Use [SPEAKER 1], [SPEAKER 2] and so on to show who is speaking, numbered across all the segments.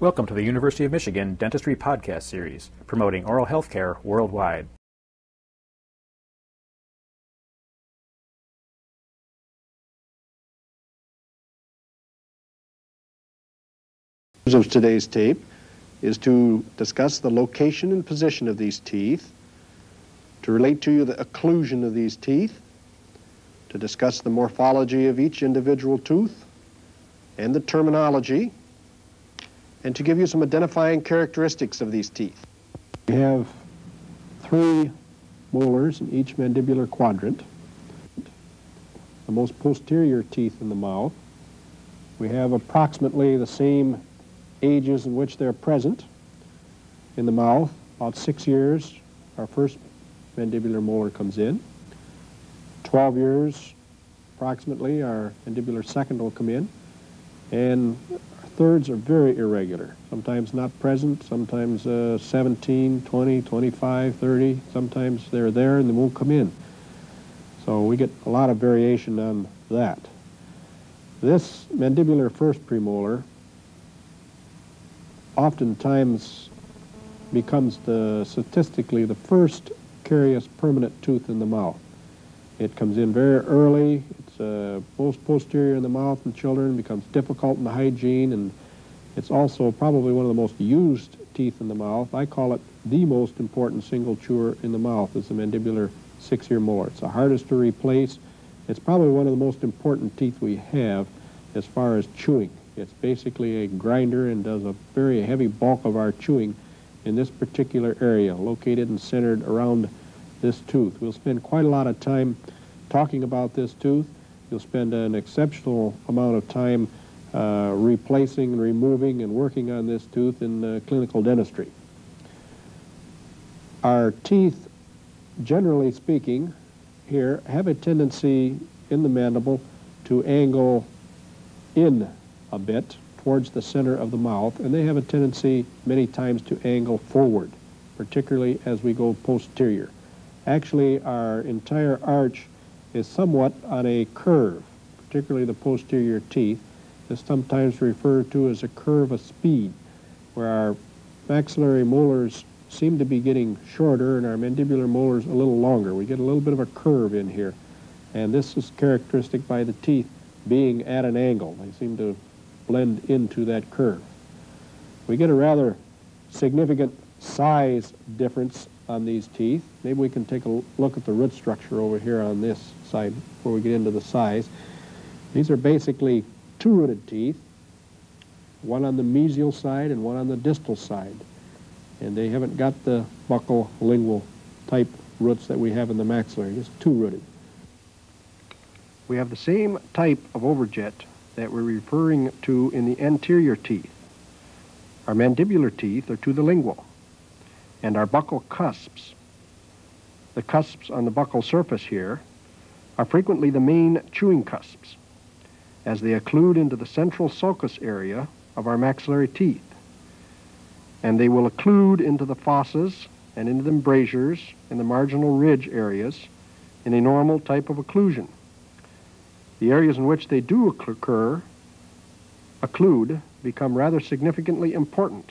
[SPEAKER 1] Welcome to the University of Michigan Dentistry Podcast Series, promoting oral health care worldwide.
[SPEAKER 2] of today's tape is to discuss the location and position of these teeth, to relate to you the occlusion of these teeth, to discuss the morphology of each individual tooth and the terminology, and to give you some identifying characteristics of these teeth. We have three molars in each mandibular quadrant. The most posterior teeth in the mouth. We have approximately the same ages in which they're present in the mouth. About six years, our first mandibular molar comes in. 12 years, approximately, our mandibular second will come in. And thirds are very irregular, sometimes not present, sometimes uh, 17, 20, 25, 30, sometimes they're there and they won't come in. So we get a lot of variation on that. This mandibular first premolar oftentimes becomes the statistically the first carious permanent tooth in the mouth. It comes in very early, uh, most posterior in the mouth in children, becomes difficult in the hygiene, and it's also probably one of the most used teeth in the mouth. I call it the most important single chewer in the mouth is the mandibular six-year molar. It's the hardest to replace. It's probably one of the most important teeth we have as far as chewing. It's basically a grinder and does a very heavy bulk of our chewing in this particular area, located and centered around this tooth. We'll spend quite a lot of time talking about this tooth. You'll spend an exceptional amount of time uh, replacing and removing and working on this tooth in uh, clinical dentistry. Our teeth, generally speaking, here have a tendency in the mandible to angle in a bit towards the center of the mouth, and they have a tendency many times to angle forward, particularly as we go posterior. Actually, our entire arch is somewhat on a curve, particularly the posterior teeth. is sometimes referred to as a curve of Spee, where our maxillary molars seem to be getting shorter and our mandibular molars a little longer. We get a little bit of a curve in here. And this is characteristic by the teeth being at an angle. They seem to blend into that curve. We get a rather significant size difference on these teeth. Maybe we can take a look at the root structure over here on this side before we get into the size. These are basically two-rooted teeth, one on the mesial side and one on the distal side. And they haven't got the buccal lingual type roots that we have in the maxillary, just two-rooted. We have the same type of overjet that we're referring to in the anterior teeth. Our mandibular teeth are to the lingual, and our buccal cusps, the cusps on the buccal surface here, are frequently the main chewing cusps, as they occlude into the central sulcus area of our maxillary teeth. And they will occlude into the fossas and into the embrasures and the marginal ridge areas in a normal type of occlusion. The areas in which they do occur, occlude, become rather significantly important.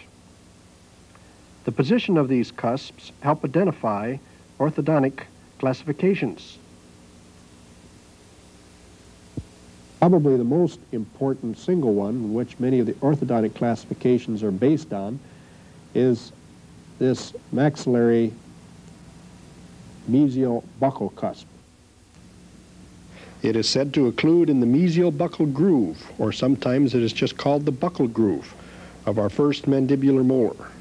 [SPEAKER 2] The position of these cusps help identify orthodontic classifications. Probably the most important single one, which many of the orthodontic classifications are based on, is this maxillary mesial buccal cusp. It is said to occlude in the mesial buccal groove, or sometimes it is just called the buccal groove of our first mandibular molar.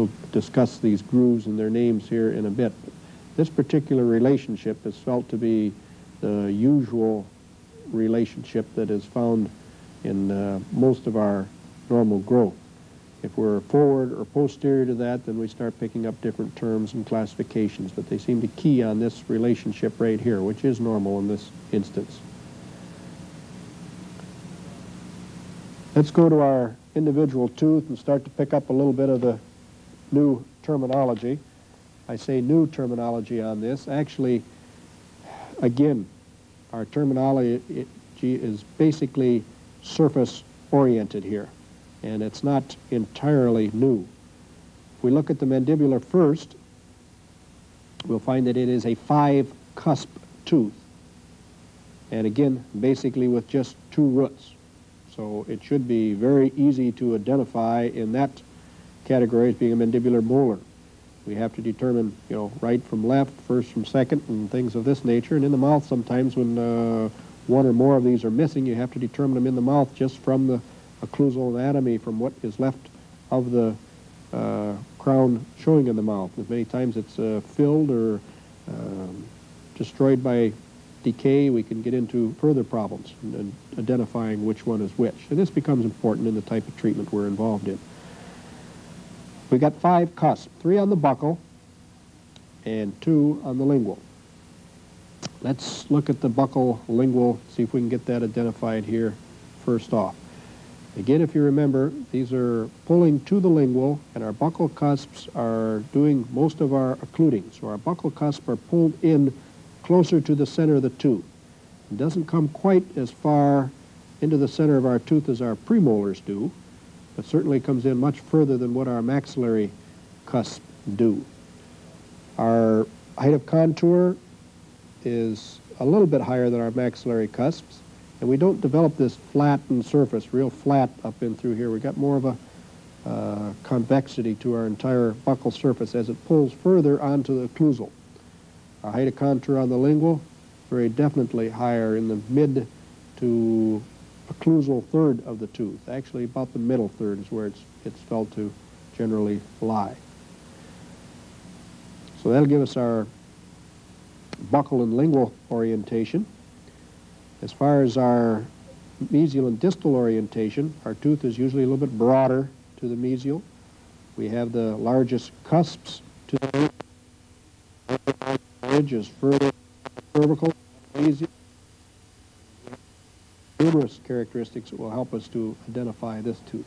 [SPEAKER 2] We'll discuss these grooves and their names here in a bit. This particular relationship is felt to be the usual relationship that is found in uh, most of our normal growth. If we're forward or posterior to that, then we start picking up different terms and classifications, but they seem to key on this relationship right here, which is normal in this instance. Let's go to our individual tooth and start to pick up a little bit of the new terminology. I say new terminology on this. Actually, again, our terminology is basically surface oriented here. and it's not entirely new. If we look at the mandibular first, we'll find that it is a five cusp tooth. And again, basically with just two roots. So it should be very easy to identify in that category as being a mandibular molar. We have to determine, you know, right from left, first from second, and things of this nature. And in the mouth, sometimes when uh, one or more of these are missing, you have to determine them in the mouth just from the occlusal anatomy, from what is left of the uh, crown showing in the mouth. And many times it's uh, filled or um, destroyed by decay, we can get into further problems in identifying which one is which. And this becomes important in the type of treatment we're involved in. We got five cusps, three on the buccal and two on the lingual. Let's look at the buccal lingual, see if we can get that identified here first off. Again, if you remember, these are pulling to the lingual, and our buccal cusps are doing most of our occluding. So our buccal cusps are pulled in closer to the center of the tooth. It doesn't come quite as far into the center of our tooth as our premolars do, but certainly comes in much further than what our maxillary cusps do. Our height of contour is a little bit higher than our maxillary cusps, and we don't develop this flattened surface, real flat up in through here. We've got more of a uh, convexity to our entire buccal surface as it pulls further onto the occlusal. Our height of contour on the lingual, very definitely higher in the mid to occlusal third of the tooth. Actually, about the middle third is where it's, it's felt to generally lie. So that'll give us our buccal and lingual orientation. As far as our mesial and distal orientation, our tooth is usually a little bit broader to the mesial. We have the largest cusps to the ridge is further cervical, mesial. Numerous characteristics that will help us to identify this tooth.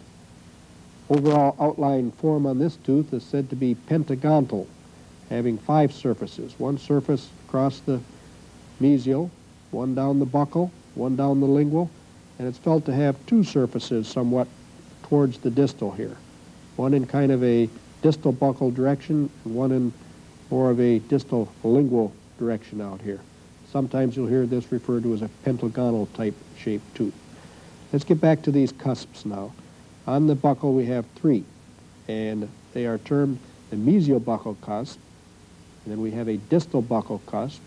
[SPEAKER 2] Overall outline form on this tooth is said to be pentagontal, having five surfaces. One surface across the mesial, one down the buccal, one down the lingual, and it's felt to have two surfaces somewhat towards the distal here. One in kind of a distal buccal direction, and one in more of a distal lingual direction out here. Sometimes you'll hear this referred to as a pentagonal type shaped tooth. Let's get back to these cusps now. On the buccal we have three, and they are termed the mesial buccal cusp, and then we have a distal buccal cusp,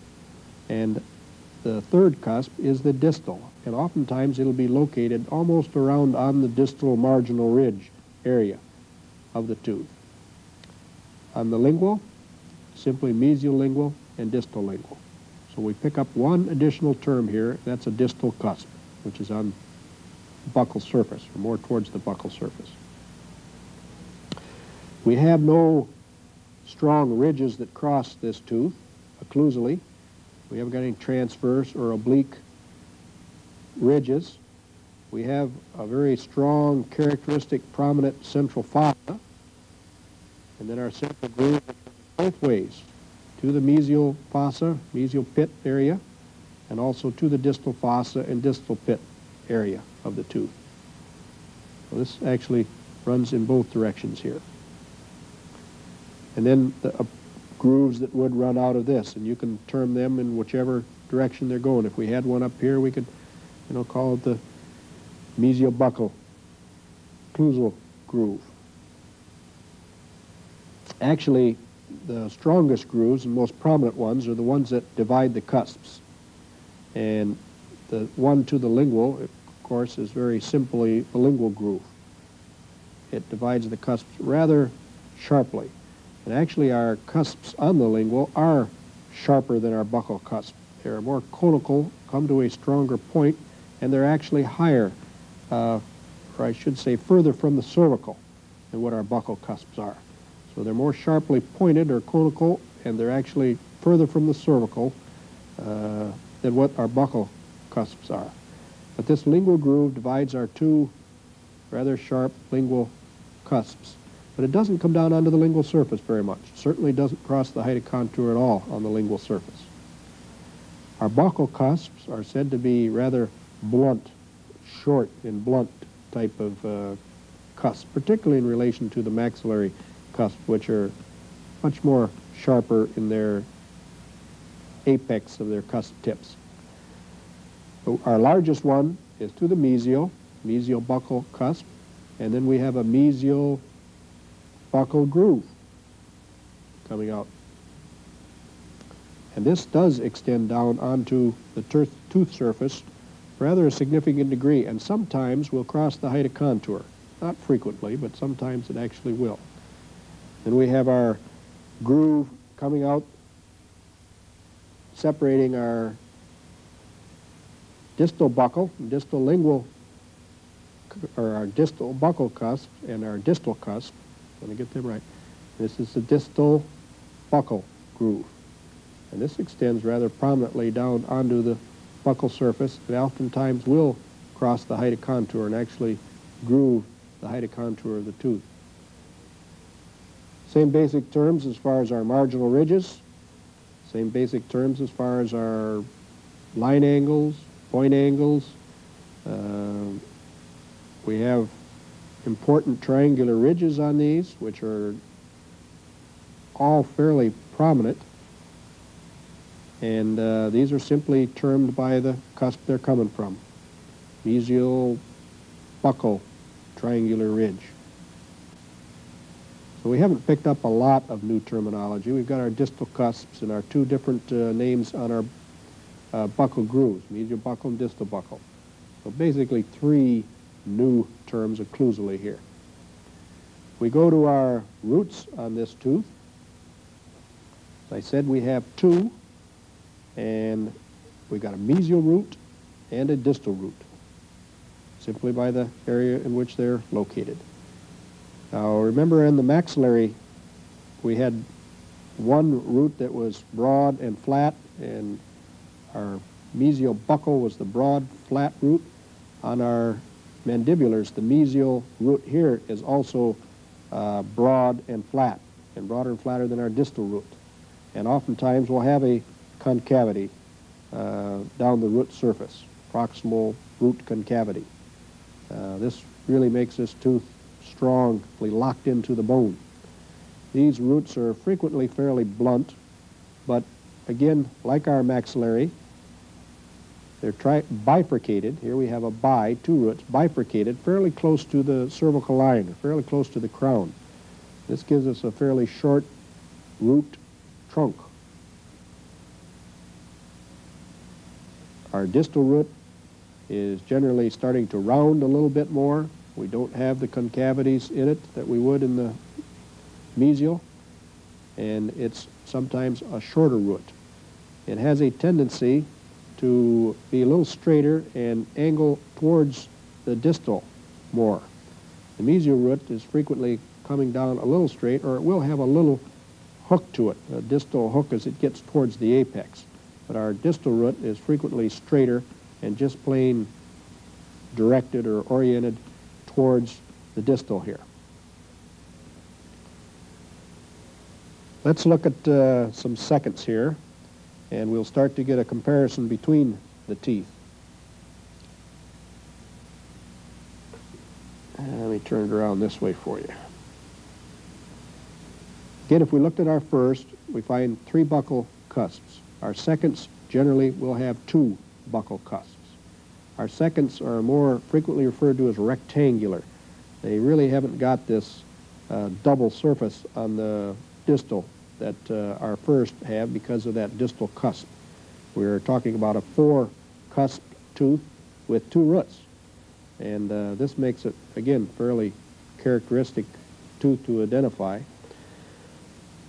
[SPEAKER 2] and the third cusp is the distal, and oftentimes it'll be located almost around on the distal marginal ridge area of the tooth. On the lingual, simply mesial lingual and distal lingual. So we pick up one additional term here, that's a distal cusp, which is on the buccal surface, or more towards the buccal surface. We have no strong ridges that cross this tooth occlusally. We haven't got any transverse or oblique ridges. We have a very strong, characteristic, prominent central fossa. And then our central groove both ways, to the mesial fossa, mesial pit area, and also to the distal fossa and distal pit area of the tooth. So this actually runs in both directions here. And then the uh, grooves that would run out of this, and you can term them in whichever direction they're going. If we had one up here, we could, you know, call it the mesial buccal occlusal groove. Actually, the strongest grooves and most prominent ones are the ones that divide the cusps. And the one to the lingual, of course, is very simply the lingual groove. It divides the cusps rather sharply. And actually our cusps on the lingual are sharper than our buccal cusp. They're more conical, come to a stronger point, and they're actually higher, uh, or I should say further from the cervical than what our buccal cusps are. So they're more sharply pointed or conical, and they're actually further from the cervical uh, than what our buccal cusps are. But this lingual groove divides our two rather sharp lingual cusps. But it doesn't come down onto the lingual surface very much. It certainly doesn't cross the height of contour at all on the lingual surface. Our buccal cusps are said to be rather blunt, short and blunt type of uh, cusp, particularly in relation to the maxillary cusp, which are much more sharper in their apex of their cusp tips. Our largest one is to the mesial, mesial buccal cusp, and then we have a mesial buccal groove coming out. And this does extend down onto the tooth surface rather a significant degree, and sometimes will cross the height of contour. Not frequently, but sometimes it actually will. Then we have our groove coming out, separating our distal buccal, distal lingual, or our distal buccal cusp and our distal cusp. Let me get them right. This is the distal buccal groove. And this extends rather prominently down onto the buccal surface and oftentimes will cross the height of contour and actually groove the height of contour of the tooth. Same basic terms as far as our marginal ridges, same basic terms as far as our line angles, point angles. Uh, we have important triangular ridges on these, which are all fairly prominent. And uh, these are simply termed by the cusp they're coming from. Mesial buccal triangular ridge. So we haven't picked up a lot of new terminology. We've got our distal cusps and our two different uh, names on our uh, buccal grooves, medial buccal and distal buccal. So basically three new terms occlusally here. We go to our roots on this tooth. As I said, we have two, and we've got a mesial root and a distal root, simply by the area in which they're located. Now remember in the maxillary, we had one root that was broad and flat, and our mesial buccal was the broad, flat root. On our mandibulars, the mesial root here is also uh, broad and flat, and broader and flatter than our distal root. And oftentimes we'll have a concavity uh, down the root surface, proximal root concavity. Uh, this really makes this tooth strongly locked into the bone. These roots are frequently fairly blunt, but again, like our maxillary, they're bifurcated. Here we have a bi, two roots, bifurcated, fairly close to the cervical line, fairly close to the crown. This gives us a fairly short root trunk. Our distal root is generally starting to round a little bit more. We don't have the concavities in it that we would in the mesial, and it's sometimes a shorter root. It has a tendency to be a little straighter and angle towards the distal more. The mesial root is frequently coming down a little straight, or it will have a little hook to it, a distal hook as it gets towards the apex. But our distal root is frequently straighter and just plain directed or oriented towards the distal here. Let's look at uh, some seconds here and we'll start to get a comparison between the teeth. let me turn it around this way for you. Again, if we looked at our first, we find three buccal cusps. Our seconds generally will have two buccal cusps. Our seconds are more frequently referred to as rectangular. They really haven't got this uh, double surface on the distal that uh, our first have because of that distal cusp. We're talking about a four cusp tooth with two roots. And uh, this makes it, again, fairly characteristic tooth to identify.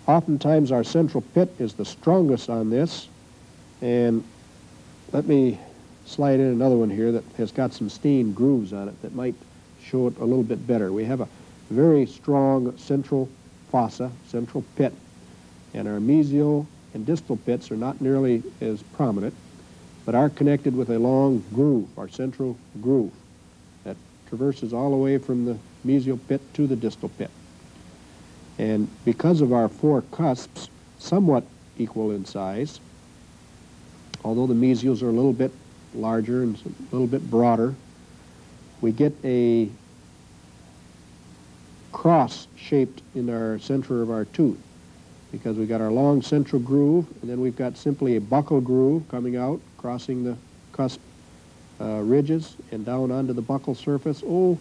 [SPEAKER 2] Oftentimes our central pit is the strongest on this. And let me slide in another one here that has got some stained grooves on it that might show it a little bit better. We have a very strong central fossa, central pit, and our mesial and distal pits are not nearly as prominent, but are connected with a long groove, our central groove, that traverses all the way from the mesial pit to the distal pit. And because of our four cusps, somewhat equal in size, although the mesials are a little bit larger and a little bit broader, we get a cross shaped in our center of our tooth because we've got our long central groove and then we've got simply a buccal groove coming out, crossing the cusp uh, ridges and down onto the buccal surface. Oh,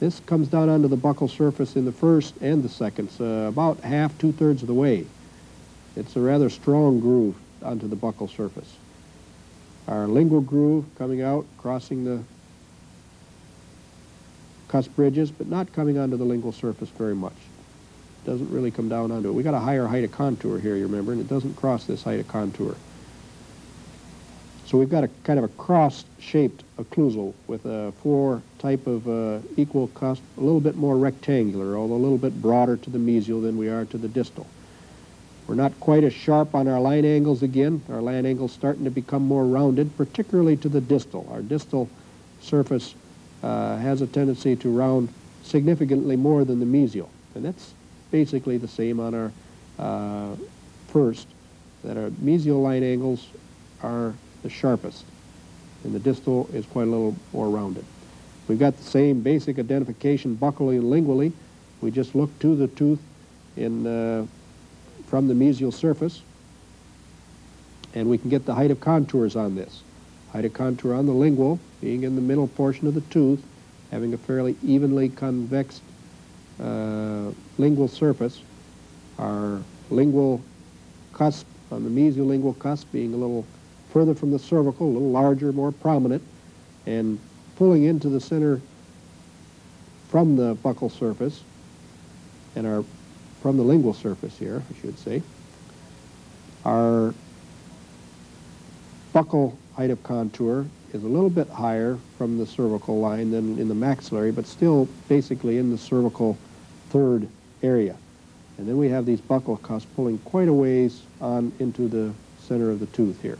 [SPEAKER 2] this comes down onto the buccal surface in the first and the second, uh, about half, two-thirds of the way. It's a rather strong groove onto the buccal surface. Our lingual groove coming out, crossing the cusp ridges, but not coming onto the lingual surface very much. Doesn't really come down onto it. We got a higher height of contour here, you remember, and it doesn't cross this height of contour. So we've got a kind of a cross-shaped occlusal with a four type of uh, equal cusp, a little bit more rectangular, although a little bit broader to the mesial than we are to the distal. We're not quite as sharp on our line angles again. Our line angles starting to become more rounded, particularly to the distal. Our distal surface uh, has a tendency to round significantly more than the mesial. And that's basically the same on our uh, first, that our mesial line angles are the sharpest, and the distal is quite a little more rounded. We've got the same basic identification buccally and lingually. We just look to the tooth in, uh, from the mesial surface, and we can get the height of contours on this. Height of contour on the lingual, being in the middle portion of the tooth, having a fairly evenly convex uh, lingual surface. Our lingual cusp on the mesiolingual cusp being a little further from the cervical, a little larger, more prominent, and pulling into the center from the buccal surface, and our from the lingual surface here, I should say. Our buccal height of contour is a little bit higher from the cervical line than in the maxillary, but still basically in the cervical third area. And then we have these buccal cusps pulling quite a ways on into the center of the tooth here.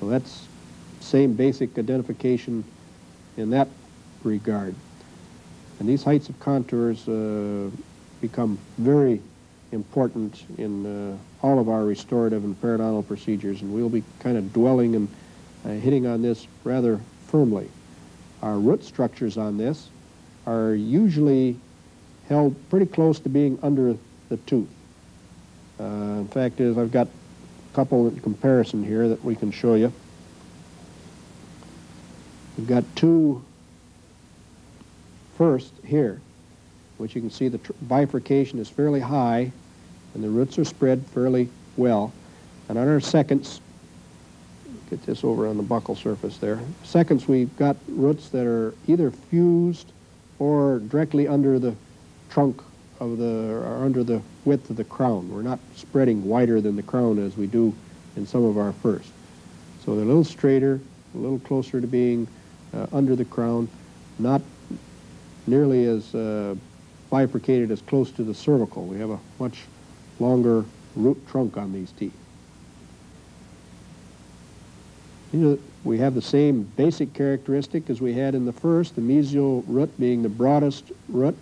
[SPEAKER 2] So that's same basic identification in that regard. And these heights of contours uh, become very important in uh, all of our restorative and periodontal procedures, and we'll be kind of dwelling and uh, hitting on this rather firmly. Our root structures on this are usually held pretty close to being under the tooth. Uh, in fact, is I've got a couple in comparison here that we can show you. We've got two first here, which you can see the bifurcation is fairly high and the roots are spread fairly well. And on our seconds, get this over on the buccal surface there. Seconds, we've got roots that are either fused or directly under the trunk of the, or under the width of the crown. We're not spreading wider than the crown as we do in some of our first. So they're a little straighter, a little closer to being uh, under the crown, not nearly as uh, bifurcated as close to the cervical. We have a much longer root trunk on these teeth. You know, we have the same basic characteristic as we had in the first, the mesial root being the broadest root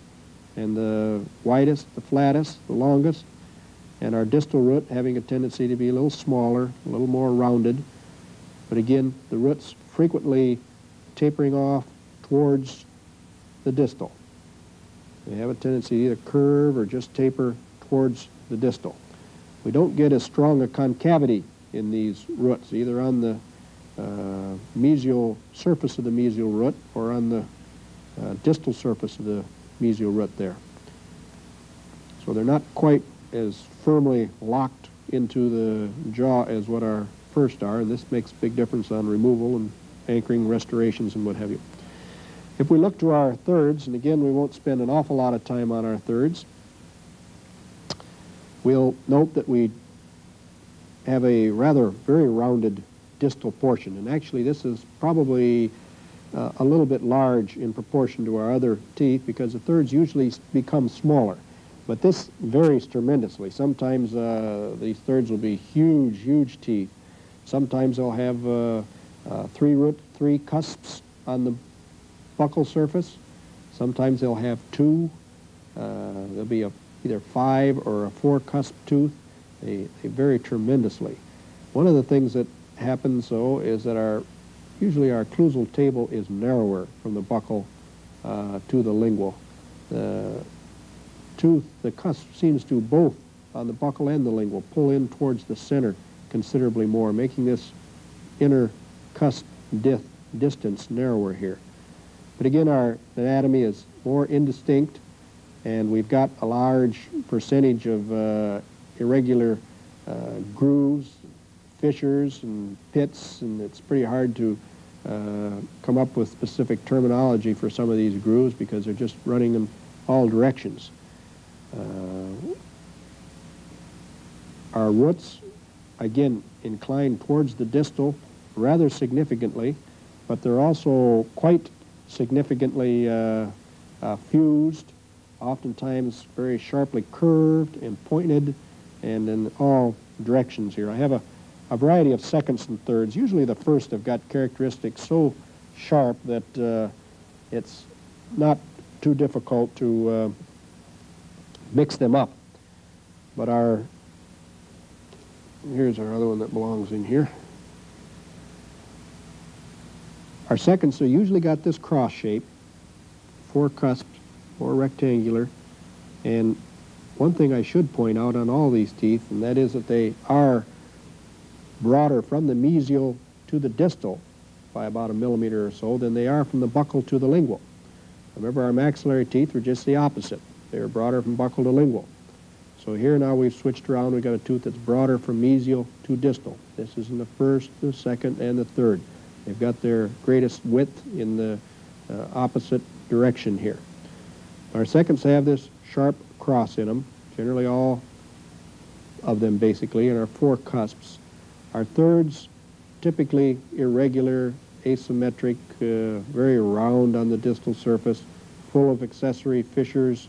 [SPEAKER 2] and the widest, the flattest, the longest, and our distal root having a tendency to be a little smaller, a little more rounded. But again, the roots frequently tapering off towards the distal. They have a tendency to either curve or just taper towards the distal. We don't get as strong a concavity in these roots, either on the uh, mesial surface of the mesial root or on the uh, distal surface of the mesial root there. So they're not quite as firmly locked into the jaw as what our first are, this makes big difference on removal and anchoring, restorations, and what have you. If we look to our thirds, and again, we won't spend an awful lot of time on our thirds, we'll note that we have a rather very rounded distal portion, and actually this is probably uh, a little bit large in proportion to our other teeth because the thirds usually become smaller. But this varies tremendously. Sometimes uh, these thirds will be huge, huge teeth. Sometimes they'll have uh, uh, three root, three cusps on the buccal surface. Sometimes they'll have two. Uh, there'll be a, either five or a four cusp tooth. They, they vary tremendously. One of the things that happens, though, is that our Usually our occlusal table is narrower from the buccal uh, to the lingual. The tooth, the cusp seems to both on the buccal and the lingual pull in towards the center considerably more, making this inner cusp dith distance narrower here. But again, our anatomy is more indistinct, and we've got a large percentage of uh, irregular uh, grooves, fissures, and pits, and it's pretty hard to uh, come up with specific terminology for some of these grooves because they're just running in all directions. Uh, our roots, again, incline towards the distal rather significantly, but they're also quite significantly uh, uh, fused, oftentimes very sharply curved and pointed, and in all directions here. I have a, a variety of seconds and thirds. Usually the first have got characteristics so sharp that uh, it's not too difficult to uh, mix them up. But our, here's our other one that belongs in here. Our seconds have usually got this cross shape, four cusps, four rectangular, and one thing I should point out on all these teeth, and that is that they are broader from the mesial to the distal by about a millimeter or so than they are from the buccal to the lingual. Remember, our maxillary teeth were just the opposite. They are broader from buccal to lingual. So here now we've switched around. We've got a tooth that's broader from mesial to distal. This is in the first, the second, and the third. They've got their greatest width in the uh, opposite direction here. Our seconds have this sharp cross in them, generally all of them basically, and our four cusps. Our thirds, typically irregular, asymmetric, uh, very round on the distal surface, full of accessory fissures,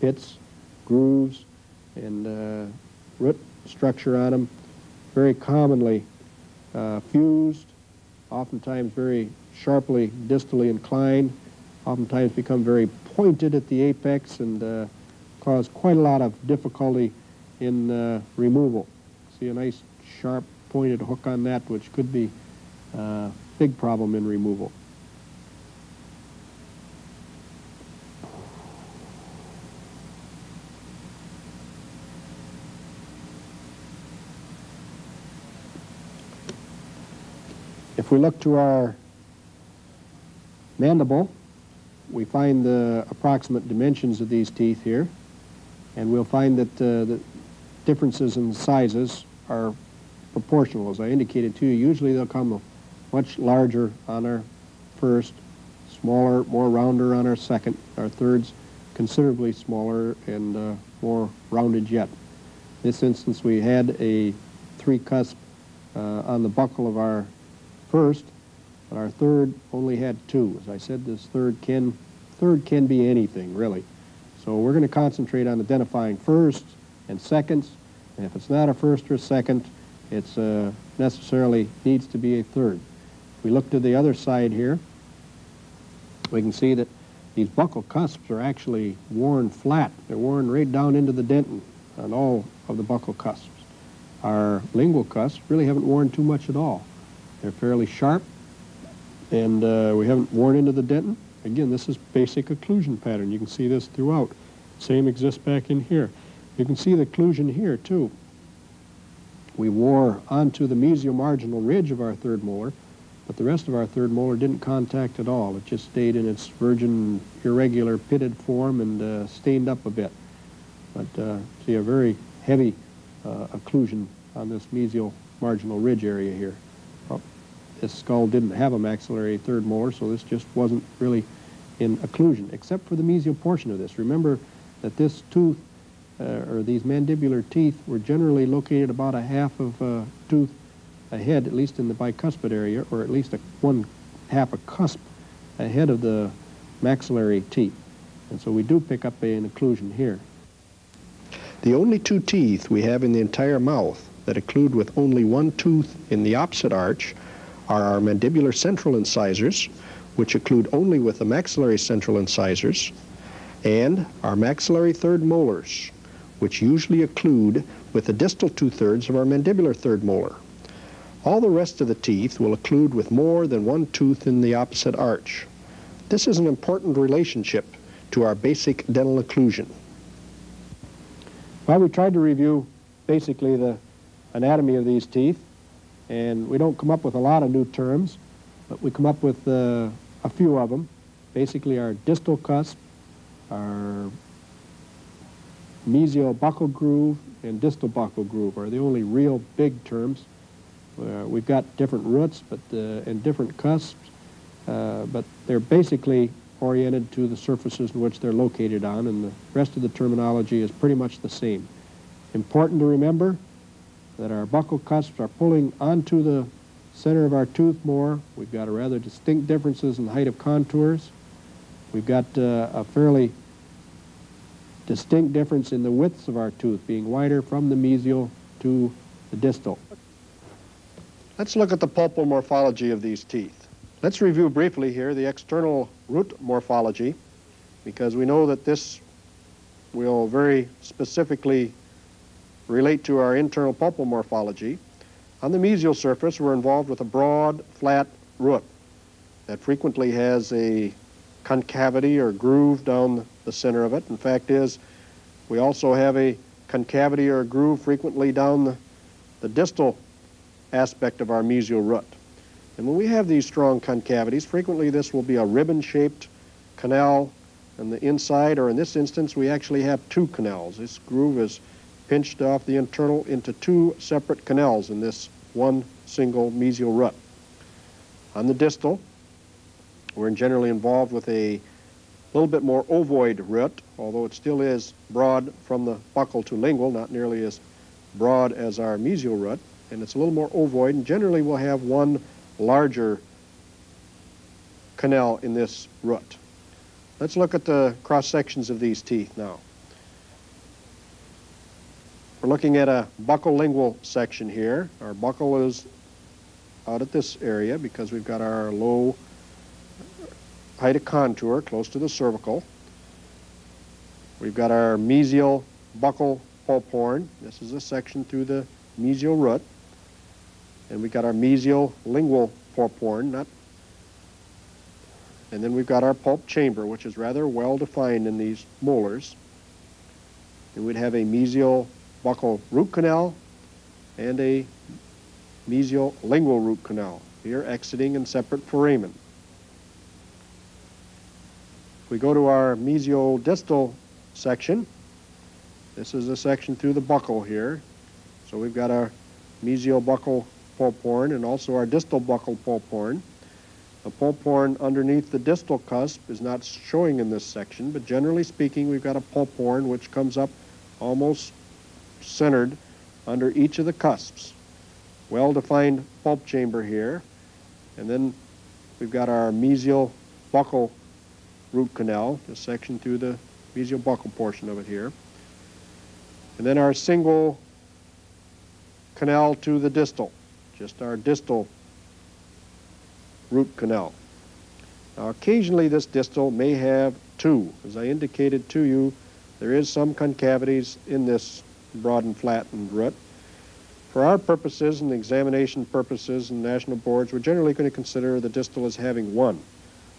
[SPEAKER 2] pits, grooves, and uh, root structure on them, very commonly uh, fused, oftentimes very sharply distally inclined, oftentimes become very pointed at the apex and uh, cause quite a lot of difficulty in uh, removal. See a nice sharp pointed hook on that which could be a uh, big problem in removal. If we look to our mandible, we find the approximate dimensions of these teeth here, and we'll find that uh, the differences in sizes are proportional. As I indicated to you, usually they'll come much larger on our first, smaller, more rounder on our second, our thirds considerably smaller and uh, more rounded yet. In this instance, we had a three cusp uh, on the buccal of our first, but our third only had two. As I said, this third can, third can be anything, really. So we're going to concentrate on identifying firsts and seconds, and if it's not a first or a second, it's uh, necessarily needs to be a third. If we look to the other side here, we can see that these buccal cusps are actually worn flat. They're worn right down into the dentin on all of the buccal cusps. Our lingual cusps really haven't worn too much at all. They're fairly sharp, and uh, we haven't worn into the dentin. Again, this is basic occlusion pattern. You can see this throughout. Same exists back in here. You can see the occlusion here, too. We wore onto the mesial marginal ridge of our third molar, but the rest of our third molar didn't contact at all. It just stayed in its virgin, irregular, pitted form and uh, stained up a bit. But uh, see a very heavy uh, occlusion on this mesial marginal ridge area here this skull didn't have a maxillary third molar, so this just wasn't really in occlusion, except for the mesial portion of this. Remember that this tooth, uh, or these mandibular teeth, were generally located about a half of a tooth ahead, at least in the bicuspid area, or at least a, one half a cusp ahead of the maxillary teeth. And so we do pick up an occlusion here.
[SPEAKER 3] The only two teeth we have in the entire mouth that occlude with only one tooth in the opposite arch are our mandibular central incisors, which occlude only with the maxillary central incisors, and our maxillary third molars, which usually occlude with the distal two-thirds of our mandibular third molar. All the rest of the teeth will occlude with more than one tooth in the opposite arch. This is an important relationship to our basic dental occlusion.
[SPEAKER 4] Well, we tried to review basically the anatomy of these teeth, and we don't come up with a lot of new terms, but we come up with uh, a few of them. Basically, our distal cusp, our mesial buccal groove, and distal buccal groove are the only real big terms. Uh, we've got different roots but uh, and different cusps, uh, but they're basically oriented to the surfaces in which they're located on, and the rest of the terminology is pretty much the same. Important to remember that our buccal cusps are pulling onto the center of our tooth more. We've got a rather distinct differences in the height of contours. We've got uh, a fairly distinct difference in the widths of our tooth, being wider from the mesial to the distal.
[SPEAKER 2] Let's look at the pulpal morphology of these teeth. Let's review briefly here the external root morphology because we know that this will very specifically relate to our internal pulpal morphology. On the mesial surface, we're involved with a broad, flat root that frequently has a concavity or groove down the center of it. In fact is, we also have a concavity or groove frequently down the, the distal aspect of our mesial root. And when we have these strong concavities, frequently this will be a ribbon-shaped canal on the inside, or in this instance, we actually have two canals. This groove is pinched off the internal into two separate canals in this one single mesial root. On the distal, we're generally involved with a little bit more ovoid root, although it still is broad from the buccal to lingual, not nearly as broad as our mesial root, and it's a little more ovoid, and generally we'll have one larger canal in this root. Let's look at the cross sections of these teeth now. We're looking at a buccal lingual section here. Our buccal is out at this area because we've got our low height of contour close to the cervical. We've got our mesial buccal pulp horn. This is a section through the mesial root. And we've got our mesial lingual pulp horn, not and then we've got our pulp chamber, which is rather well defined in these molars. And we'd have a mesial buccal root canal and a mesial lingual root canal, here exiting in separate foramen. If we go to our mesial-distal section, this is a section through the buccal here. So we've got our mesial buccal pulp horn and also our distal buccal pulp horn. The pulp horn underneath the distal cusp is not showing in this section, but generally speaking, we've got a pulp horn which comes up almost centered under each of the cusps. Well-defined pulp chamber here. And then we've got our mesial buccal root canal, this section through the mesial buccal portion of it here. And then our single canal to the distal, just our distal root canal. Now occasionally this distal may have two. As I indicated to you, there is some concavities in this broad and flattened root. For our purposes and examination purposes and national boards, we're generally going to consider the distal as having one.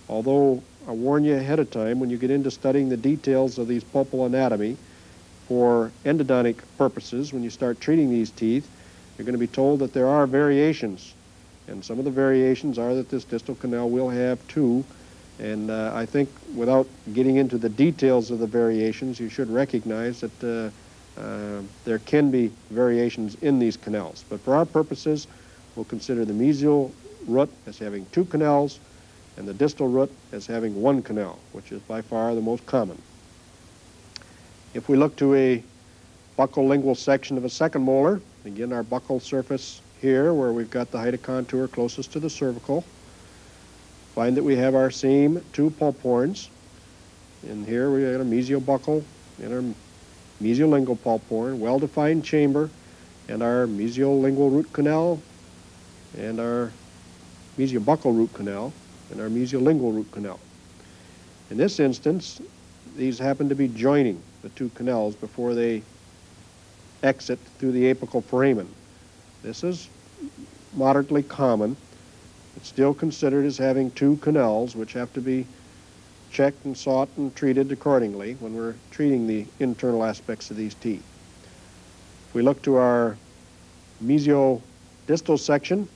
[SPEAKER 2] Although I warn you ahead of time when you get into studying the details of these pulpal anatomy for endodontic purposes, when you start treating these teeth, you're going to be told that there are variations. And some of the variations are that this distal canal will have two. And uh, I think without getting into the details of the variations, you should recognize that uh, uh, there can be variations in these canals. But for our purposes, we'll consider the mesial root as having two canals, and the distal root as having one canal, which is by far the most common. If we look to a buccal lingual section of a second molar, again our buccal surface here where we've got the height of contour closest to the cervical, find that we have our same two pulp horns. And here we got a mesial buccal and mesiolingual pulp horn, well-defined chamber, and our mesiolingual root canal and our mesiobuccal root canal and our mesiolingual root canal. In this instance, these happen to be joining the two canals before they exit through the apical foramen. This is moderately common. It's still considered as having two canals, which have to be checked and sought and treated accordingly when we're treating the internal aspects of these teeth. If we look to our mesial-distal section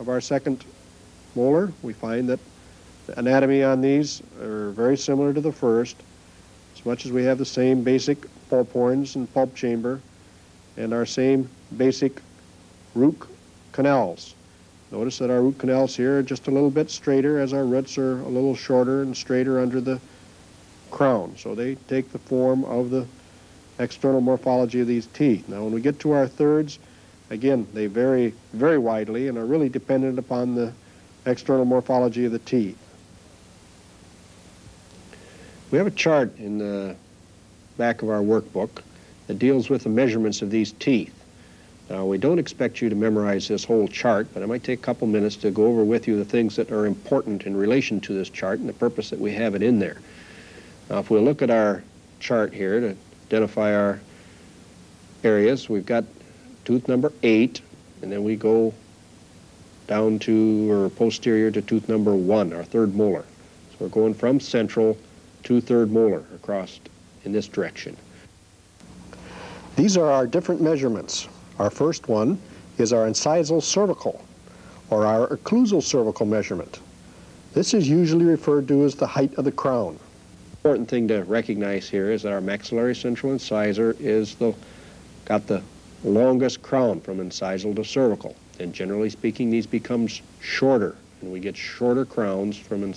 [SPEAKER 2] of our second molar, we find that the anatomy on these are very similar to the first, as much as we have the same basic pulp horns and pulp chamber and our same basic root canals. Notice that our root canals here are just a little bit straighter as our roots are a little shorter and straighter under the crown. So they take the form of the external morphology of these teeth. Now when we get to our thirds, again, they vary very widely and are really dependent upon the external morphology of the teeth. We have a chart in the back of our workbook that deals with the measurements of these teeth. Now, we don't expect you to memorize this whole chart, but I might take a couple minutes to go over with you the things that are important in relation to this chart and the purpose that we have it in there. Now, if we look at our chart here to identify our areas, we've got tooth number 8, and then we go down to, or posterior to tooth number 1, our third molar. So we're going from central to third molar across in this direction.
[SPEAKER 3] These are our different measurements. Our first one is our incisal cervical, or our occlusal cervical measurement. This is usually referred to as the height of the crown.
[SPEAKER 2] Important thing to recognize here is that our maxillary central incisor is the got the longest crown from incisal to cervical. And generally speaking, these becomes shorter, and we get shorter crowns from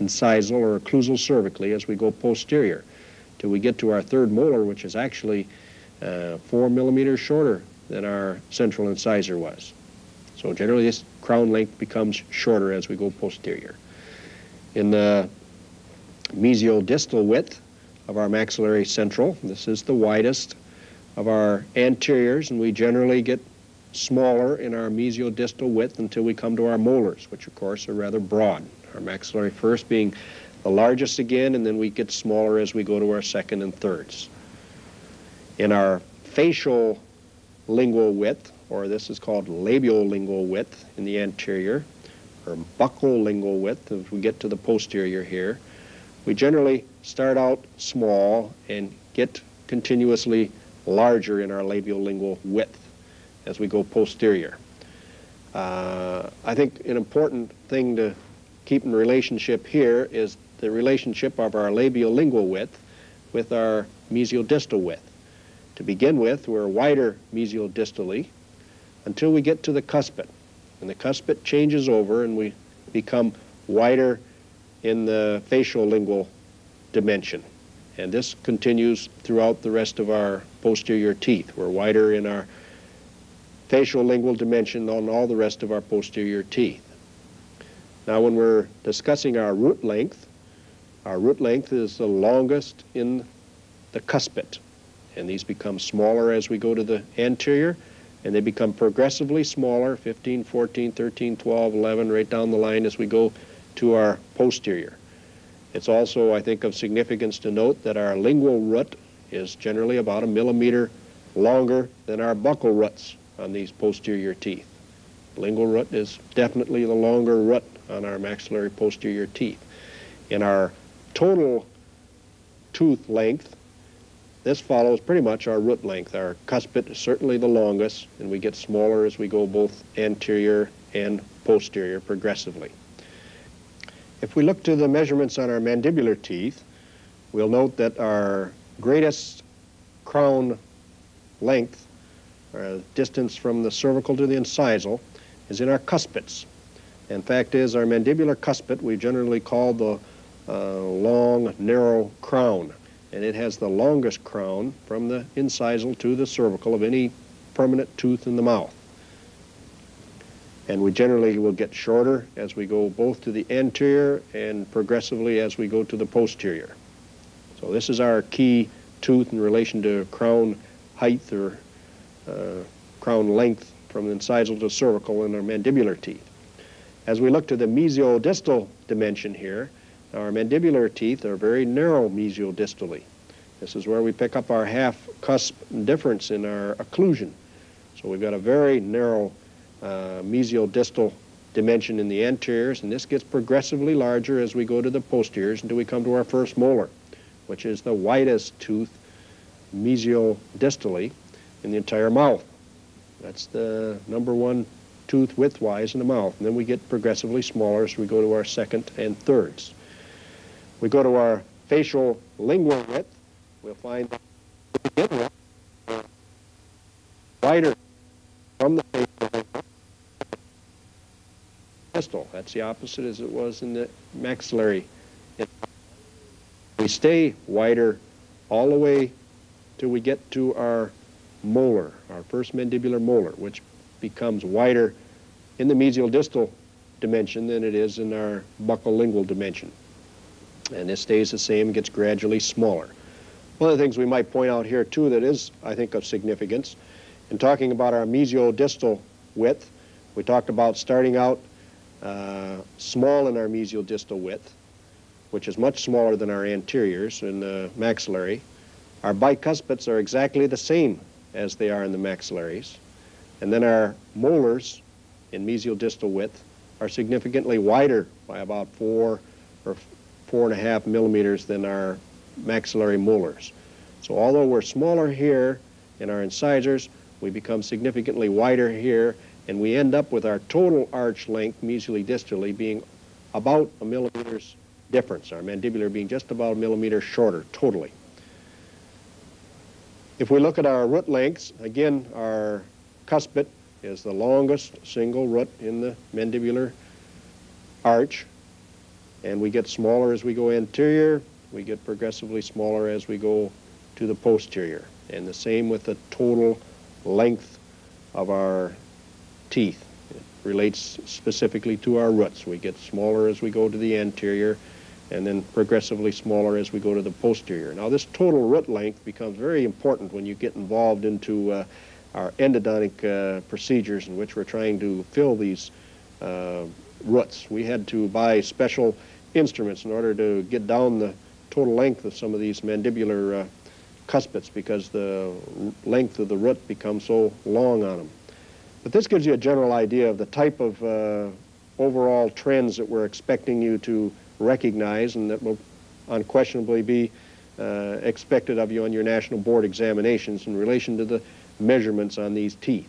[SPEAKER 2] incisal or occlusal cervically as we go posterior till we get to our third molar, which is actually uh, four millimeters shorter than our central incisor was. So generally this crown length becomes shorter as we go posterior. In the mesial-distal width of our maxillary central, this is the widest of our anteriors, and we generally get smaller in our mesial-distal width until we come to our molars, which of course are rather broad. Our maxillary first being the largest again, and then we get smaller as we go to our second and thirds. In our facial lingual width, or this is called labial lingual width in the anterior, or buccal lingual width as we get to the posterior here, we generally start out small and get continuously larger in our labial lingual width as we go posterior. Uh, I think an important thing to keep in relationship here is the relationship of our labial lingual width with our mesial distal width. To begin with, we're wider mesial distally until we get to the cuspid. And the cuspid changes over and we become wider in the facial lingual dimension. And this continues throughout the rest of our posterior teeth. We're wider in our facial lingual dimension on all the rest of our posterior teeth. Now when we're discussing our root length, our root length is the longest in the cuspid and these become smaller as we go to the anterior, and they become progressively smaller, 15, 14, 13, 12, 11, right down the line as we go to our posterior. It's also, I think, of significance to note that our lingual root is generally about a millimeter longer than our buccal roots on these posterior teeth. Lingual root is definitely the longer root on our maxillary posterior teeth. In our total tooth length, this follows pretty much our root length. Our cuspid is certainly the longest, and we get smaller as we go both anterior and posterior progressively. If we look to the measurements on our mandibular teeth, we'll note that our greatest crown length, or distance from the cervical to the incisal, is in our cuspids. In fact is our mandibular cuspid we generally call the uh, long, narrow crown and it has the longest crown from the incisal to the cervical of any permanent tooth in the mouth. And we generally will get shorter as we go both to the anterior and progressively as we go to the posterior. So this is our key tooth in relation to crown height or uh, crown length from the incisal to cervical in our mandibular teeth. As we look to the mesiodistal dimension here, our mandibular teeth are very narrow mesiodistally. This is where we pick up our half cusp difference in our occlusion. So we've got a very narrow uh, mesiodistal dimension in the anteriors, and this gets progressively larger as we go to the posteriors until we come to our first molar, which is the widest tooth mesiodistally, in the entire mouth. That's the number one tooth width-wise in the mouth. And then we get progressively smaller as we go to our second and thirds. We go to our facial lingual width, we'll find that we get wider from the facial distal. That's the opposite as it was in the maxillary. We stay wider all the way till we get to our molar, our first mandibular molar, which becomes wider in the mesial distal dimension than it is in our buccal lingual dimension. And this stays the same, gets gradually smaller. One of the things we might point out here too that is, I think, of significance, in talking about our mesial-distal width, we talked about starting out uh, small in our mesial-distal width, which is much smaller than our anteriors in the maxillary. Our bicuspids are exactly the same as they are in the maxillaries. And then our molars in mesial distal width are significantly wider by about four or four and a half millimeters than our maxillary molars. So although we're smaller here in our incisors, we become significantly wider here, and we end up with our total arch length, mesially distally, being about a millimeter's difference, our mandibular being just about a millimeter shorter totally. If we look at our root lengths, again, our cuspid is the longest single root in the mandibular arch, and we get smaller as we go anterior. We get progressively smaller as we go to the posterior. And the same with the total length of our teeth. It relates specifically to our roots. We get smaller as we go to the anterior, and then progressively smaller as we go to the posterior. Now this total root length becomes very important when you get involved into uh, our endodontic uh, procedures in which we're trying to fill these uh, roots. We had to buy special instruments in order to get down the total length of some of these mandibular uh, cuspids because the length of the root becomes so long on them. But this gives you a general idea of the type of uh, overall trends that we're expecting you to recognize and that will unquestionably be uh, expected of you on your national board examinations in relation to the measurements on these teeth.